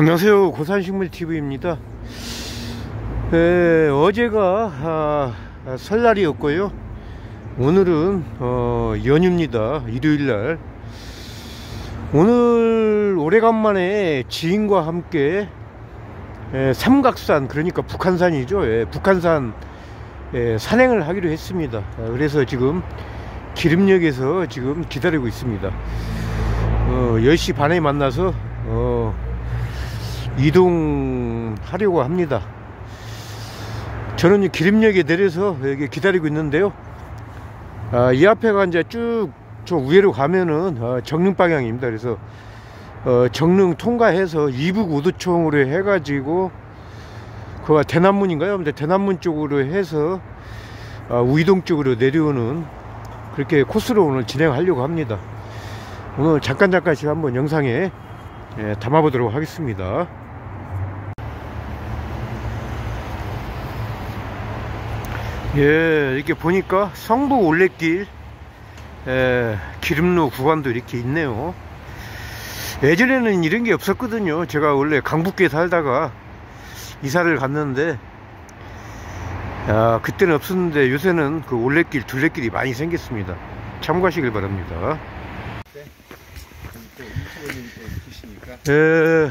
안녕하세요. 고산식물TV입니다. 에, 어제가 아, 설날이었고요. 오늘은 어, 연휴입니다. 일요일날. 오늘 오래간만에 지인과 함께 에, 삼각산 그러니까 북한산이죠. 예, 북한산 에, 산행을 하기로 했습니다. 아, 그래서 지금 기름역에서 지금 기다리고 있습니다. 어, 10시 반에 만나서 어, 이동하려고 합니다. 저는 기름역에 내려서 여기 기다리고 있는데요. 아, 이 앞에가 이제 쭉 저 위로 가면은 어, 정릉 방향입니다. 그래서 어, 정릉 통과해서 이북 우두총으로 해가지고 그가 대남문인가요? 근데 대남문 쪽으로 해서 어, 우이동 쪽으로 내려오는 그렇게 코스로 오늘 진행하려고 합니다. 오늘 잠깐 잠깐씩 한번 영상에 예, 담아보도록 하겠습니다 예, 이렇게 보니까 성북 올레길 예, 기름로 구간도 이렇게 있네요. 예전에는 이런 게 없었거든요. 제가 원래 강북에 살다가 이사를 갔는데 야, 그때는 없었는데 요새는 그 올레길, 둘레길이 많이 생겼습니다. 참고하시길 바랍니다. 에,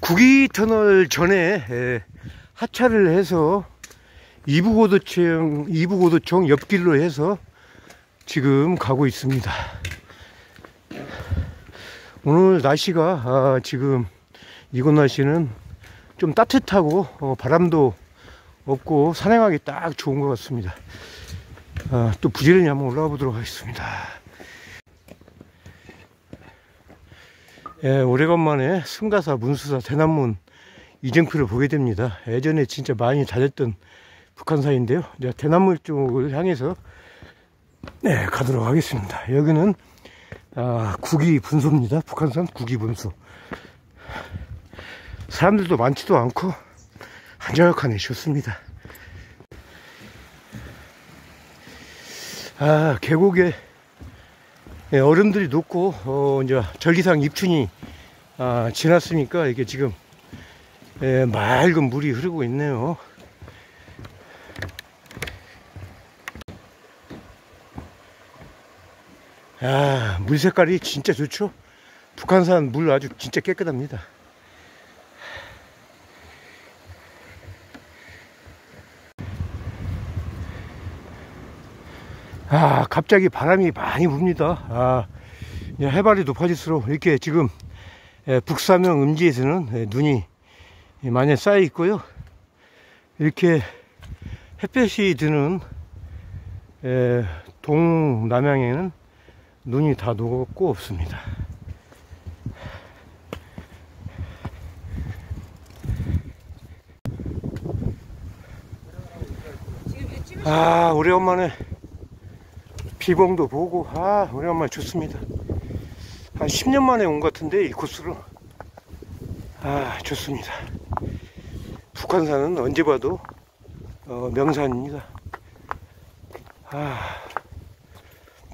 구기터널 전에 에, 하차를 해서 이부고도청 이부고도청 옆길로 해서 지금 가고 있습니다. 오늘 날씨가 아, 지금 이곳 날씨는 좀 따뜻하고 어, 바람도 없고 산행하기 딱 좋은 것 같습니다. 아, 또 부지런히 한번 올라가 보도록 하겠습니다. 예, 오래간만에 승가사 문수사 대남문 이정표를 보게 됩니다. 예전에 진짜 많이 다녔던 북한산인데요. 이제 대나무 쪽을 향해서 네, 가도록 하겠습니다. 여기는 아, 국기 분소입니다. 북한산 국기 분소. 사람들도 많지도 않고 한적하네 좋습니다. 아, 계곡에 예, 얼음들이 녹고 어, 이제 절기상 입춘이 아, 지났으니까 이게 지금 예, 맑은 물이 흐르고 있네요. 야, 물 색깔이 진짜 좋죠? 북한산 물 아주 진짜 깨끗합니다. 아, 갑자기 바람이 많이 붑니다. 아, 해발이 높아질수록 이렇게 지금 북사명 음지에서는 눈이 많이 쌓여 있고요. 이렇게 햇볕이 드는 동남향에는 눈이 다 녹았고 없습니다. 아 오래간만에 비봉도 보고 아 오래간만에 좋습니다 한 10년 만에 온 것 같은데 이 코스로 아 좋습니다 북한산은 언제 봐도 어, 명산입니다 아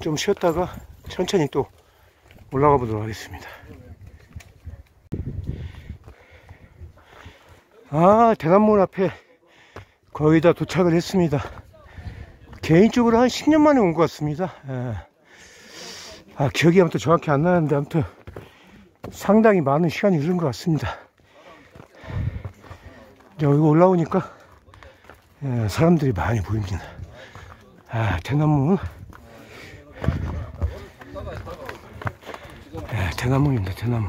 좀 쉬었다가 천천히 또 올라가 보도록 하겠습니다. 아, 대남문 앞에 거의 다 도착을 했습니다. 개인적으로 한 10년 만에 온 것 같습니다. 예. 아, 기억이 아무튼 정확히 안 나는데 아무튼 상당히 많은 시간이 흐른 것 같습니다. 여기 올라오니까 예, 사람들이 많이 보입니다. 아, 대남문 대나무입니다 대나무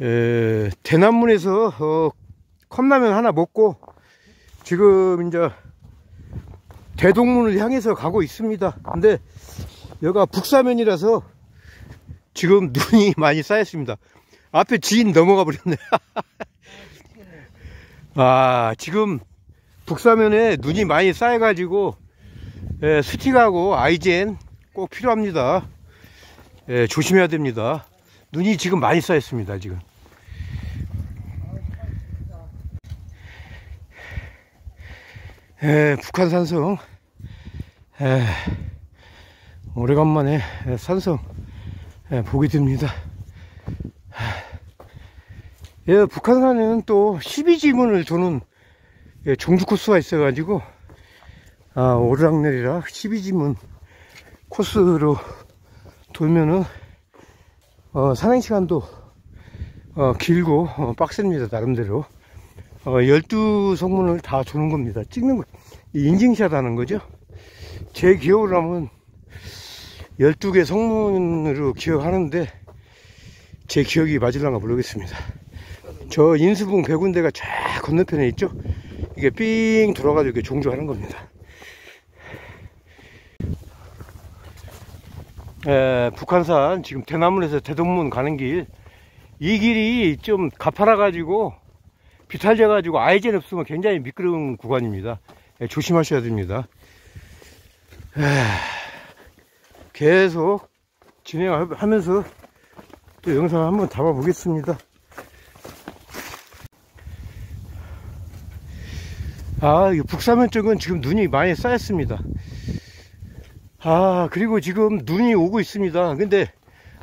에, 대나무에서 어, 컵라면 하나 먹고 지금 이제 대동문을 향해서 가고 있습니다 근데 여기가 북사면이라서 지금 눈이 많이 쌓였습니다 앞에 지인 넘어가 버렸네 아 지금 북사면에 눈이 많이 쌓여 가지고 예, 스틱하고 아이젠 꼭 필요합니다. 예, 조심해야 됩니다. 눈이 지금 많이 쌓였습니다. 지금. 예, 북한 산성. 예, 오래간만에 산성 예, 보게 됩니다. 예, 북한산에는 또 12지문을 도는 예, 종주 코스가 있어 가지고 아, 오르락내리락 12지문 코스로 돌면은 어, 산행 시간도 어, 길고 어, 빡셉니다 나름대로 어, 12성문을 다 도는 겁니다. 찍는 거 인증샷 하는 거죠? 제 기억으로 하면 12개 성문으로 기억하는데 제 기억이 맞을랑가 모르겠습니다. 저 인수봉 백운대가 쫙 건너편에 있죠? 이게 삥 돌아가지고 이렇게 종주하는 겁니다. 에, 북한산 지금 대나무에서 대동문 가는 길. 이 길이 좀 가파라 가지고 비탈져 가지고 아이젠 없으면 굉장히 미끄러운 구간입니다 에, 조심하셔야 됩니다 에, 계속 진행하면서 또 영상 한번 담아 보겠습니다 아, 북사면 쪽은 지금 눈이 많이 쌓였습니다. 아, 그리고 지금 눈이 오고 있습니다. 근데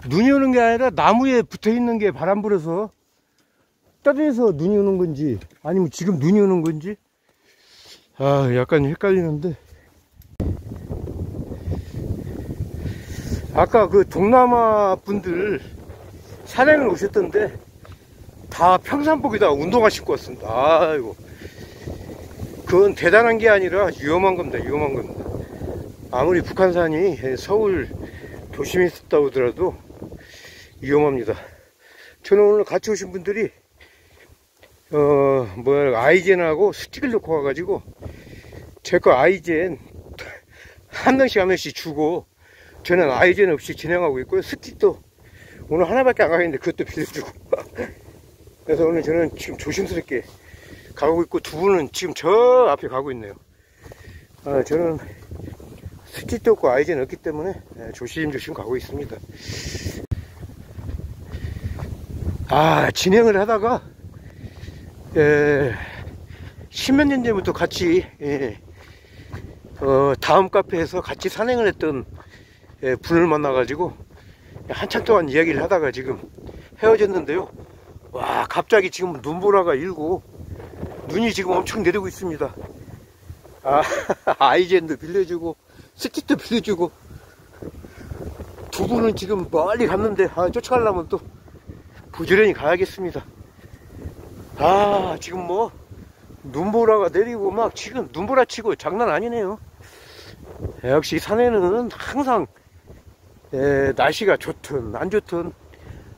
눈이 오는 게 아니라 나무에 붙어 있는 게 바람 불어서 떨어져서 눈이 오는 건지 아니면 지금 눈이 오는 건지 아, 약간 헷갈리는데 아까 그 동남아 분들 산행을 오셨던데 다 평산복에다 운동화 신고 왔습니다. 아이고. 그건 대단한 게 아니라 위험한 겁니다. 위험한 겁니다. 아무리 북한산이 서울 도심에 있었다고 하더라도 위험합니다. 저는 오늘 같이 오신 분들이 어 뭐야 아이젠하고 스틱을 놓고 와가지고 제 거 아이젠 한 명씩 한 명씩 주고 저는 아이젠 없이 진행하고 있고요. 스틱도 오늘 하나밖에 안 가겠는데 그것도 빌려주고 그래서 오늘 저는 지금 조심스럽게 가고 있고 두 분은 지금 저 앞에 가고 있네요. 아, 저는 스틱도 없고 아이젠 없기 때문에 네, 조심조심 가고 있습니다. 아 진행을 하다가 예, 십몇 년 전부터 같이 예, 어, 다음 카페에서 같이 산행을 했던 예, 분을 만나가지고 한참 동안 이야기를 하다가 지금 헤어졌는데요. 와 갑자기 지금 눈보라가 일고 눈이 지금 엄청 내리고 있습니다. 아, 아이젠도 빌려주고, 스틱도 빌려주고, 두 분은 지금 멀리 갔는데, 아, 쫓아가려면 또 부지런히 가야겠습니다. 아, 지금 뭐, 눈보라가 내리고 막 지금 눈보라 치고 장난 아니네요. 역시 산에는 항상 에, 날씨가 좋든 안 좋든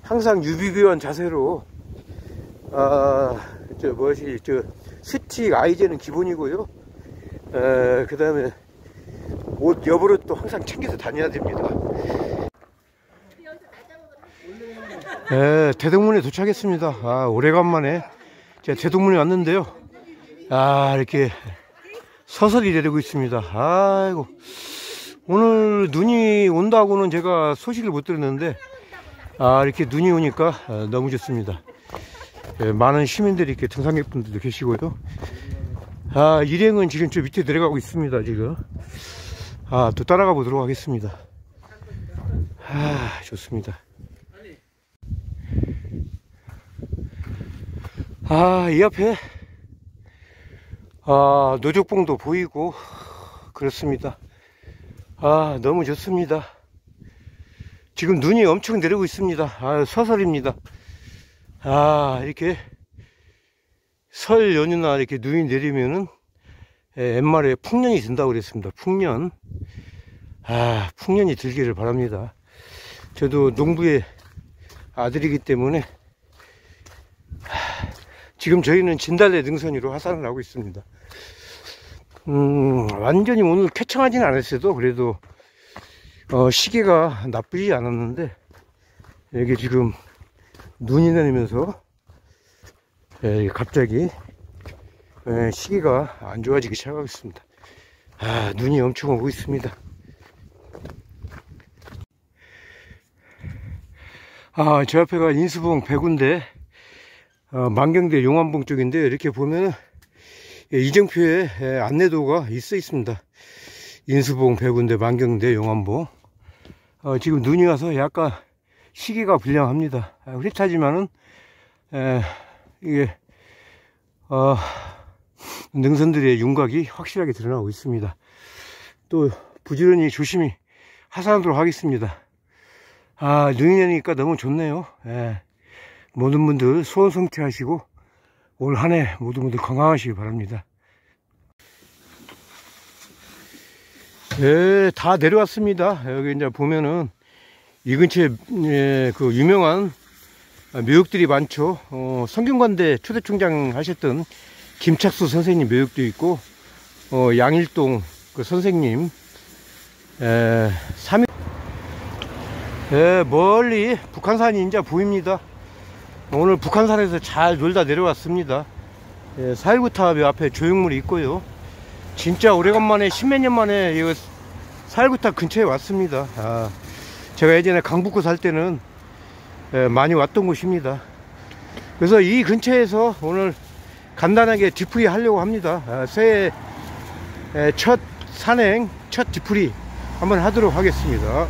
항상 유비비한 자세로 아, 저 무엇이 저 스틱 아이젠은 기본이고요. 그 다음에 옷 여부를 또 항상 챙겨서 다녀야 됩니다. 에, 대동문에 도착했습니다. 아, 오래간만에 제가 대동문에 왔는데요. 아, 이렇게 서서히 내리고 있습니다. 아이고. 오늘 눈이 온다고는 제가 소식을 못 들었는데, 아, 이렇게 눈이 오니까 아, 너무 좋습니다. 예, 많은 시민들이 이렇게 등산객 분들도 계시고요. 아, 일행은 지금 저 밑에 내려가고 있습니다, 지금. 아, 또 따라가 보도록 하겠습니다. 아, 좋습니다. 아, 이 앞에, 아, 노적봉도 보이고, 그렇습니다. 아, 너무 좋습니다. 지금 눈이 엄청 내리고 있습니다. 아, 서설입니다. 아 이렇게 설 연휴나 이렇게 눈이 내리면은 옛말에 풍년이 든다고 그랬습니다 풍년 아 풍년이 들기를 바랍니다 저도 농부의 아들이기 때문에 지금 저희는 진달래 능선위로 화산을 하고 있습니다 음 완전히 오늘 쾌청하지는 않았어도 그래도 어, 시계가 나쁘지 않았는데 여기 지금 눈이 내리면서 예, 갑자기 예, 시기가 안 좋아지기 시작하고 있습니다. 아, 눈이 엄청 오고 있습니다. 아, 저 앞에가 인수봉 백운대 어, 만경대 용암봉 쪽인데 이렇게 보면 예, 이정표에 예, 안내도가 있어 있습니다. 인수봉 백운대 만경대 용암봉 어, 지금 눈이 와서 약간 시기가 불량합니다. 아, 흐릿하지만은 에, 이게 어, 능선들의 윤곽이 확실하게 드러나고 있습니다. 또 부지런히 조심히 하산하도록 하겠습니다. 아, 눈이 내리니까 너무 좋네요. 예. 모든 분들 소원 성취하시고 올 한 해 모두 모두 건강하시기 바랍니다. 예, 다 내려왔습니다. 여기 이제 보면은 이 근처에 예, 그 유명한 묘역들이 많죠. 어, 성균관대 초대총장 하셨던 김착수 선생님 묘역도 있고 어, 양일동 그 선생님 에, 3 예, 멀리 북한산이 이제 보입니다. 오늘 북한산에서 잘 놀다 내려왔습니다. 예, 419탑 앞에 조형물이 있고요. 진짜 오래간만에 십몇 년 만에 이거 419탑 근처에 왔습니다. 아, 제가 예전에 강북구 살 때는 예, 많이 왔던 곳입니다. 그래서 이 근처에서 오늘 간단하게 뒤풀이 하려고 합니다. 아, 새해 첫 산행, 첫 뒤풀이 한번 하도록 하겠습니다.